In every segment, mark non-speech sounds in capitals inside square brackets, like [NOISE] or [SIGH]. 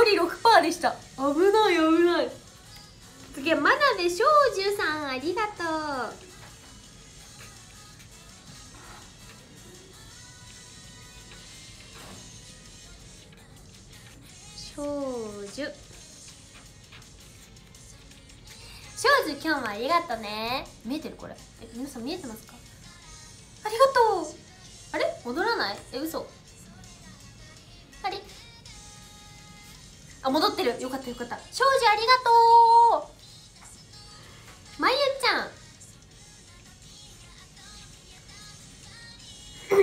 残り6%でした。危ない危ない。次は真鍋少女さんありがとう。少女少女今日もありがとうね。見えてるこれ。え皆さん見えてますか？ありがとう。あれ？戻らない？え嘘あ戻ってる。よかったよかった。庄司ありがとう。まゆちゃん。[COUGHS]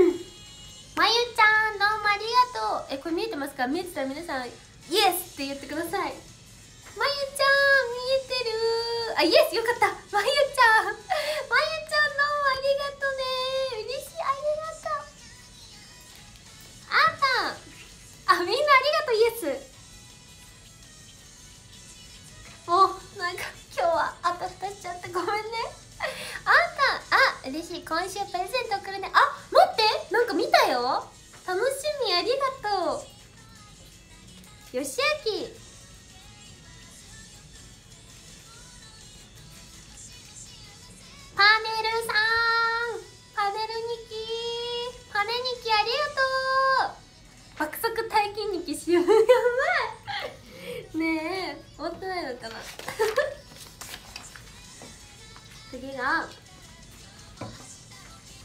まゆちゃんどうもありがとう。えこれ見えてますか？見えてたら皆さんイエスって言ってください。まゆちゃん見えてる。あイエスよかった。嬉しい。今週プレゼント送るねあ待って。なんか見たよ。楽しみ。ありがとう。よしあき。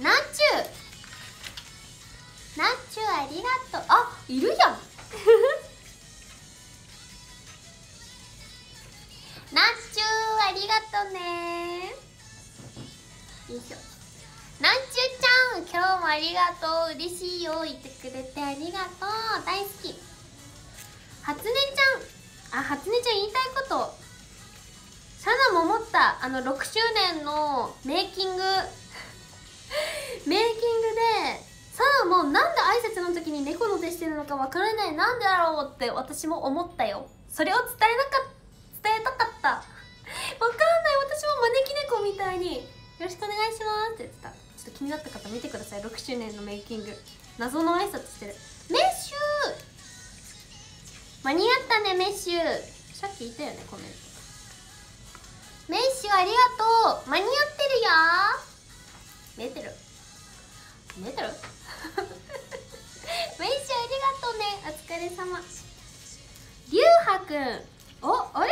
ナッチュナッチュありがとう。あいるやん。ナッチュありがとうね。よいしょ。ナッチュちゃん今日もありがとう。嬉しいよ。言ってくれてありがとう。大好き。初音ちゃん。あ初音ちゃん言いたいこと。サナも思った。あの6周年のメイキング。メイキングでサナもなんで挨拶の時に猫の手してるのかわからないなんでだろうって私も思ったよ。それを伝えなか伝えたかった。[LAUGHS] わかんない私も招き猫みたいに「よろしくお願いします」って言ってた。ちょっと気になった方見てください。6周年のメイキング。謎の挨拶してる。メッシュ間に合ったねメッシュさっき言ったよねコメント。メッシュありがとう。間に合ってるよ。見えてる。見えてる？メッシュありがとうね。お疲れ様。りゅうはくん。おあれ？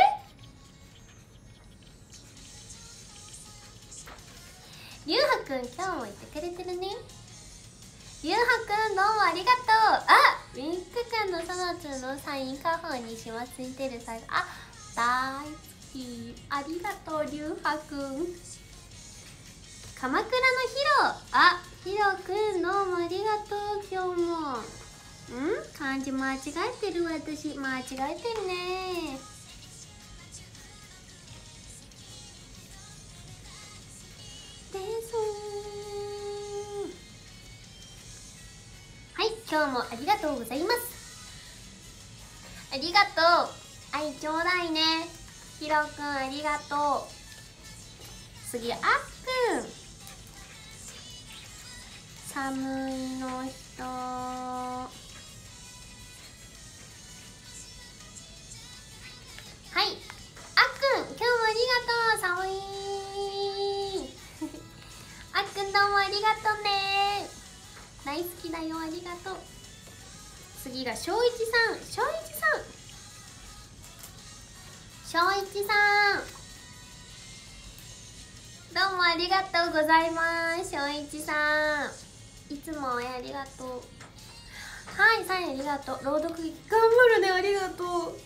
りゅうはくん今日もいてくれてるね。りゅうはくんどうもありがとう。あウィンクくんのそのつのサインカホにしまついてるさ。あ大好き。ありがとうりゅうはくん。鎌倉のヒロ。あヒロくんどうもありがとう今日も。ん？漢字間違えてる私。間違えてるね。ですはい今日もありがとうございます。ありがとう。愛ちょうだいね。ひろくんありがとう。次あ寒いの人。はい。あっくん今日もありがとう寒い [LAUGHS] あっくんどうもありがとうね。大好きだよありがとう。次がしょういちさん。しょういちさん。しょういちさん。どうもありがとうございますしょういちさん。いつもありがとう。はいサインありがとう。朗読劇頑張るねありがとう。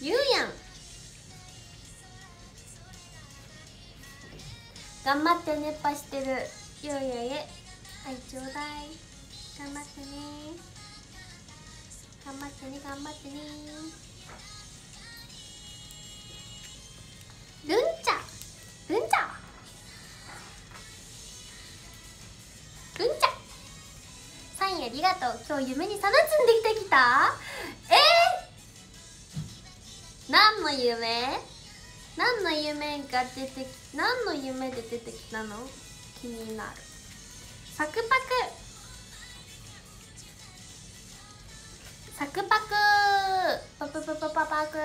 ゆうやん。頑張って熱波してる。ゆうやへはいちょうだい。頑張ってね。頑張ってね頑張ってね。ルンチャルンチャルありがとう。今日夢にサナツンできてきた？えー、何の夢？何の夢が出てき何の夢で出てきたの？気になる。サク。パク。サクパクパパク。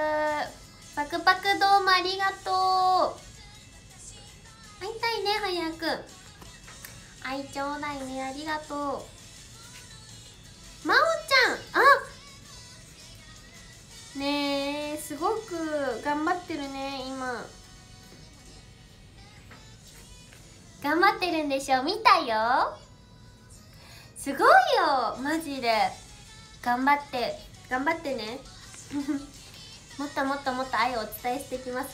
パクパクどうもありがとう。会いたいね早く。愛ちょうだいねありがとう。すごく頑張ってるね今。頑張ってるんでしょ？見たよ。すごいよ。マジで。頑張って。頑張ってね。[LAUGHS] もっともっともっと愛をお伝えしていきます。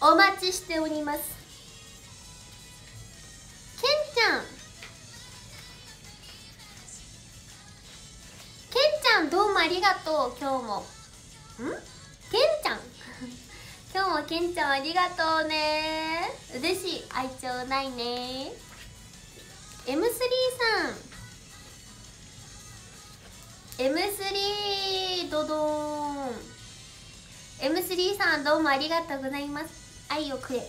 お待ちしております。けんちゃん。けんちゃんどうもありがとう今日も。ん？けんちゃん。[LAUGHS] 今日もけんちゃんありがとうね。嬉しい。愛ちょうないね。M3 さん。M3 ドドーン。M3 さんどうもありがとうございます。愛をくれ。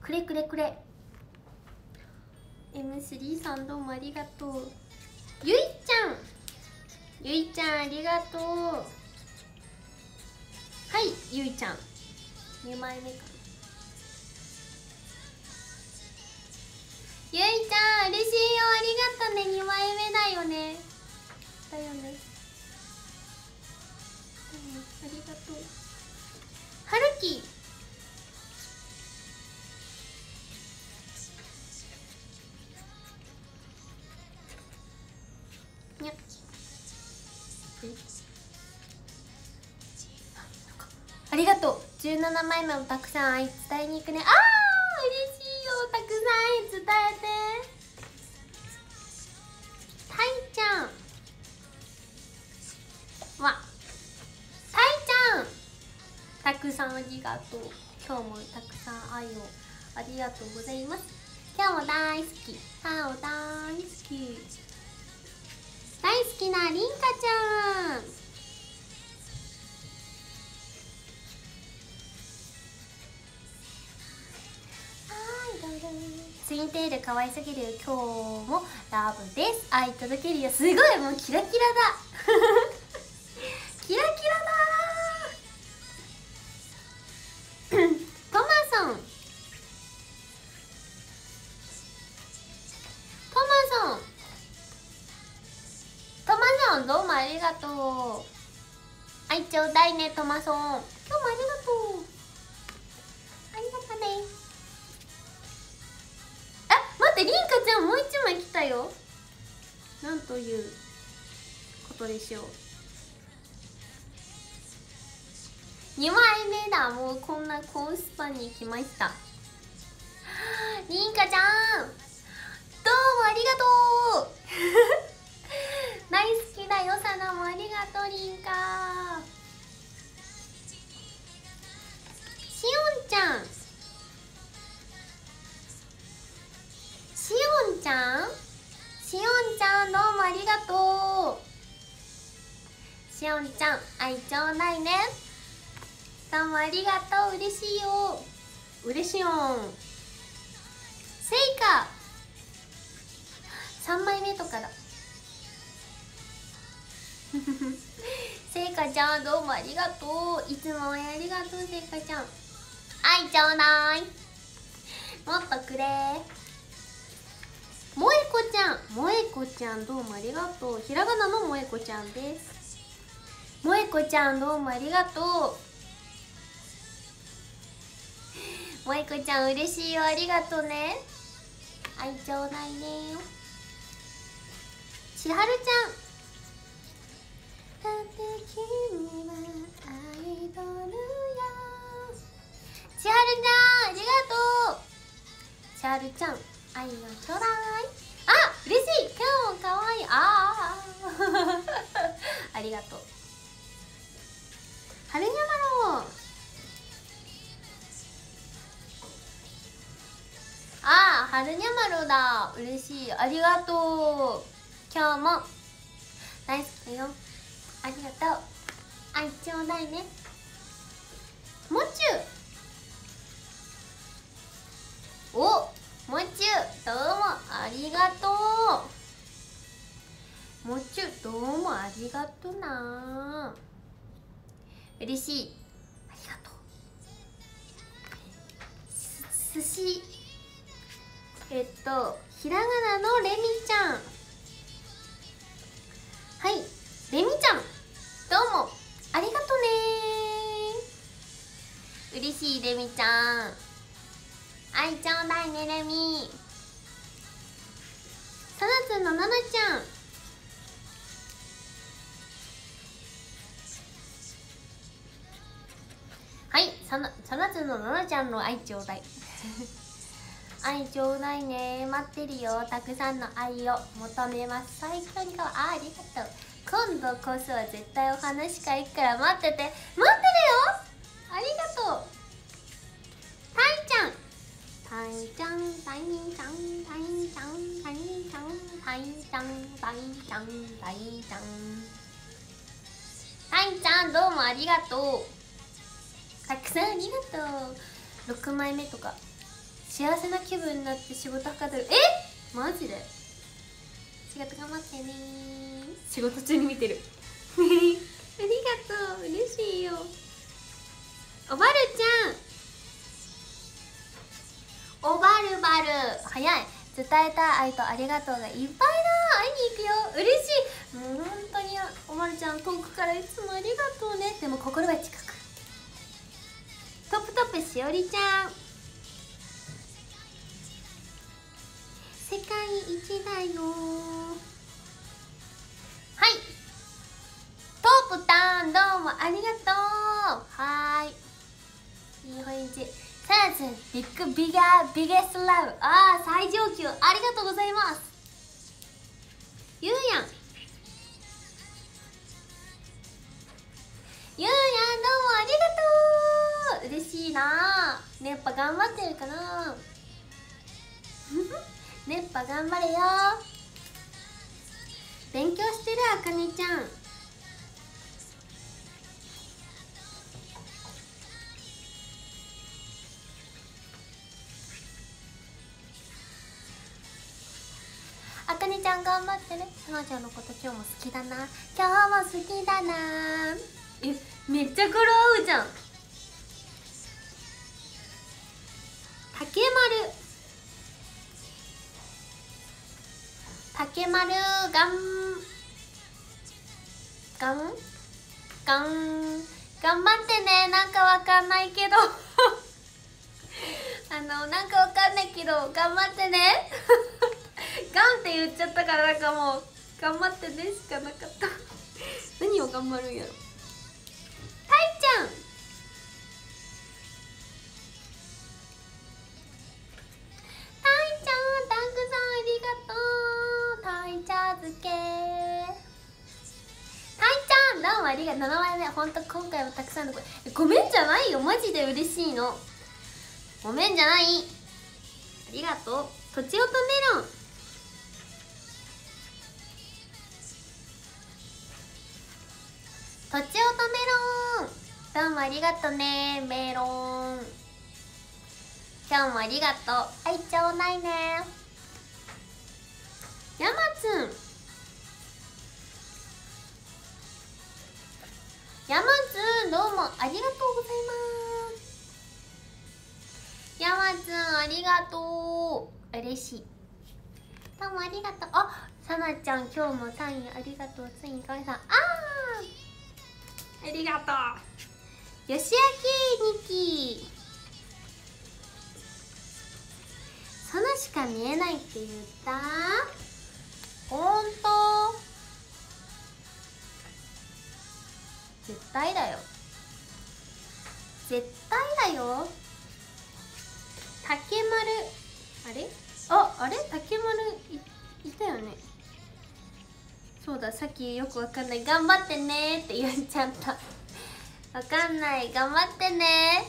くれくれくれ。M3 さんどうもありがとう。ゆいちゃん。ゆいちゃんありがとう。はいゆいちゃん。2枚目かな。ゆいちゃん嬉しいよ。ありがとうね。2枚目だよね。だよね。ありがとう。はるき。17枚目もたくさん愛伝えに行くね。あー嬉しいよ。たくさん愛伝えて。たいちゃん。わ。たいちゃん。たくさんありがとう。今日もたくさん愛を。ありがとうございます。今日も大好き。タオ大好き。大好きなりんかちゃん。ツインテール可愛すぎる今日もラブです。愛届けるよ。すごいもうキラキラだ。[LAUGHS] キラキラだ。トマソン。トマソン。トマソンどうもありがとう。愛ちょうだいねトマソン。今日もありがとう。ということでしょう。2枚目だ。もうこんなコースパンに来ました。りんかちゃん。どうもありがとう。[LAUGHS] 大好きだよさなもありがとうりんかしおんちゃん。しおんちゃん？んどうもありがとう。しおんちゃん愛ちょうだいね。どうもありがとう。嬉しいよ。嬉しいよ。せいか3枚目とかだ。せいかちゃんどうもありがとう。いつも応援ありがとうせいかちゃん。愛ちょうだい。もっとくれ。萌子ちゃん。萌子ちゃんどうもありがとう。ひらがなの萌子ちゃんです。萌子ちゃんどうもありがとう。萌子ちゃん嬉しいよ。ありがとうね。愛ちょうだいね。千春ちゃん。だって君はアイドルよ千春ちゃんありがとう。千春ちゃん。愛をちょうだいあ嬉しい。今日もかわい。いああ [LAUGHS] ありがとう。春山ろああ春にゃまろだ。嬉しい。ありがとう。今日も。大好きだよ。ありがとう。愛ちょうだいね。もちゅありがとう。もうちょどうもありがとな。嬉しい。ありがとう。す司えっとひらがなのレミちゃん。はい。レミちゃんどうも。ありがとうね。嬉しいレミちゃん。愛ちょうだいねレミ。のななちゃん。はいさなさなつのななちゃんの愛ちょうだい。[LAUGHS] 愛ちょうだいね。待ってるよ。たくさんの愛を求めます。最強にかわあありがとう。今度こそは絶対お話会行くから待ってて。待ってるよ。ありがとう。たいちゃん。たいちゃんたいちゃんたいちゃん。ゃんたいちゃんたいちゃんたいちゃんたいちゃんどうもありがとう。たくさんありがとう。6枚目とか幸せな気分になって仕事はかどる。えマジで？仕事頑張ってね。仕事中に見てる。[LAUGHS] ありがとう。嬉しいよ。おばるちゃん。おばるばる。早い伝えた愛とありがとうがいっぱいだ会いに行くよ。嬉しい。もう本当におまるちゃん遠くからいつもありがとうね。でも心は近く。トップトップしおりちゃん。世界一だよはい。トープタンどうもありがとう。はーいいい返事さやつビッグビガービゲストラブ。ああ最上級。ありがとうございます。ゆうやんゆうやんどうもありがとう。嬉しいな。ねやっぱ頑張ってるかな。ねっぱ頑張れよ。勉強してるあかねちゃん。頑張ってね。さなちゃんのこと今日も好きだな。今日も好きだな。えめっちゃ語呂合うじゃん。竹丸。竹丸がんがんがん頑張ってね。なんかわかんないけど。[LAUGHS] あのなんかわかんないけど頑張ってね。ガ [LAUGHS] ンって言っちゃったからなんかもう頑張ってねしかなかった。[LAUGHS] 何を頑張るんやろ。たいちゃん。たいちゃんたくさんありがとう。たいちゃ漬け。たいちゃんどうもありがとう。7枚目ほんと今回もたくさんの声。ごめんじゃないよ。マジで嬉しいの。ごめんじゃない。ありがとう。とちおとメロン。ありがとねメロン。今日もありがとう。はいちょうだいね。やまつん。やまつどうもありがとうございます。やまつありがとう。嬉しい。どうもありがとう。あさなちゃん今日もサインありがとう。ついにかみさんあー。ありがとう。よしあきにきそのしか見えないって言った？ほんと？絶対だよ。絶対だよ。竹丸。あれ？ああれ？竹丸いいたよね。そうださっきよくわかんない。頑張ってねって言っちゃったわかんない。頑張ってね。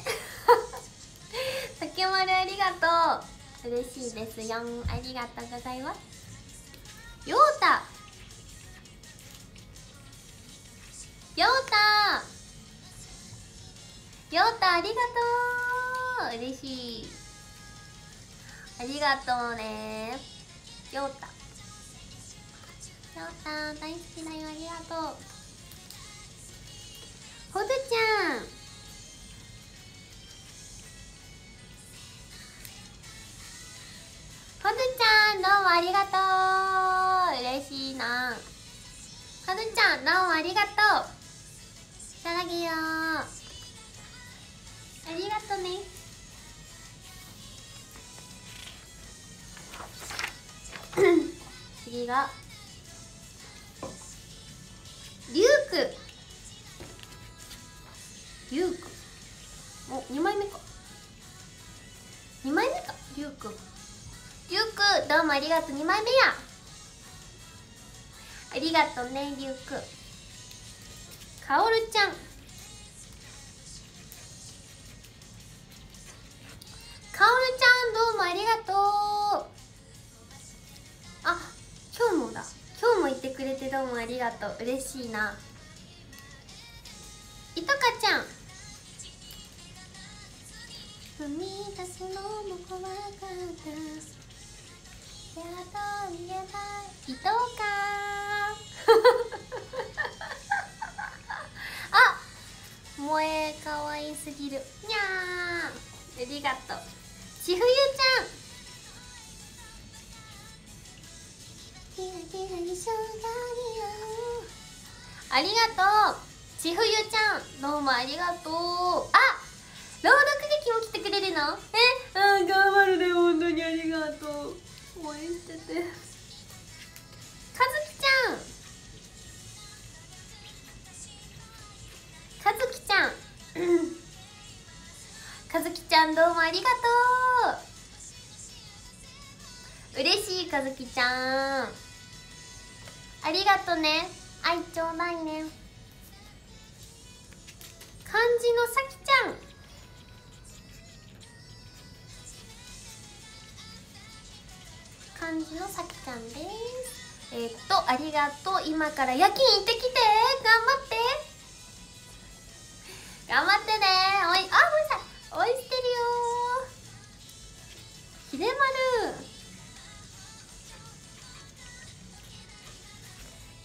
[LAUGHS] 竹丸ありがとう。嬉しいですよ。んありがとうございます。ようたようたようたありがとう。嬉しい。ありがとうね。ようたようた大好きだよ。ありがとう。ほどちゃんほどちゃんどうもありがとう。嬉しいな。ほどちゃんどうもありがとう。いただきよありがとね。次 [LAUGHS] がリュウクお二枚目か。二枚目か。リュウクリュウクどうもありがとう。二枚目や。ありがとうねリュウクかおるちゃん。かおるちゃんどうもありがとう。あ今日もだ。今日も言ってくれてどうもありがとう。嬉しいな。いとかちゃん。踏み出すのも怖かった。やっと言えばいとか。[LAUGHS] あ萌えかわいすぎる。にゃーありがとう。ちふゆちゃん。キラキラにしょうありがとう。ちふゆちゃん。どうもありがとう。あも来てくれるの？えあ頑張るね本当にありがとう。応援してて。かずきちゃん。かずきちゃん。[CLEARS THROAT] かずきちゃんどうもありがとう。嬉しいかずきちゃん。ありがとね。愛ちょうだいね。漢字のさきちゃん漢字のさきちゃんです。えー、っとありがとう。今から夜勤行ってきて。頑張って。頑張ってね。おいあごめんなさい。応援してるよ。ひでまる。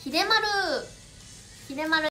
ひでまる。ひでまる。